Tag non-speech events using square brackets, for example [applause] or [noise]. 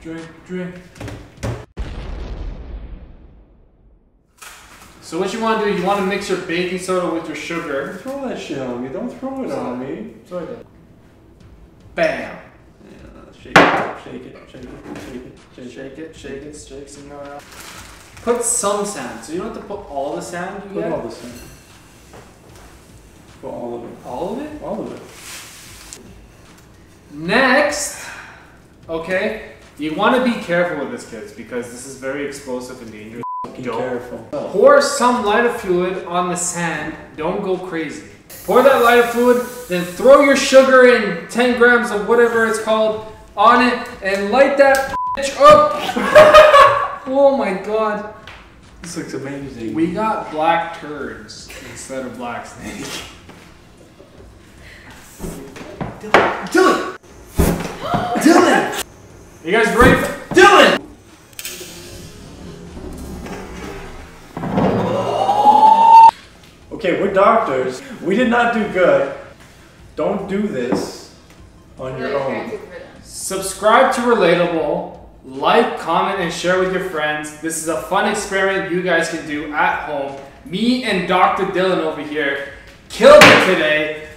drink. Drink. So what you want to do, you want to mix your baking soda with your sugar. Throw that shit on me. Don't throw it on me. Sorry. Bam. Yeah, shake it, shake it, shake it, shake it, shake it. Shake it, shake it, shake some out. Put some sand. So you don't have to put all the sand you Put get. all this in. Put all of it. all of it? All of it. Next, okay, you want to be careful with this, kids, because this is very explosive and dangerous. Fucking Don't. careful. Pour some lighter fluid on the sand. Don't go crazy. Pour that lighter fluid, then throw your sugar in 10 grams of whatever it's called on it, and light that bitch up. [laughs] oh my god. This looks amazing. We got black turds instead of black snake. Dylan! Dylan! You guys ready for Dylan? Okay, we're doctors. We did not do good. Don't do this on your own. Subscribe to Relatable, like, comment, and share with your friends. This is a fun experiment you guys can do at home. Me and Dr. Dylan over here killed it today.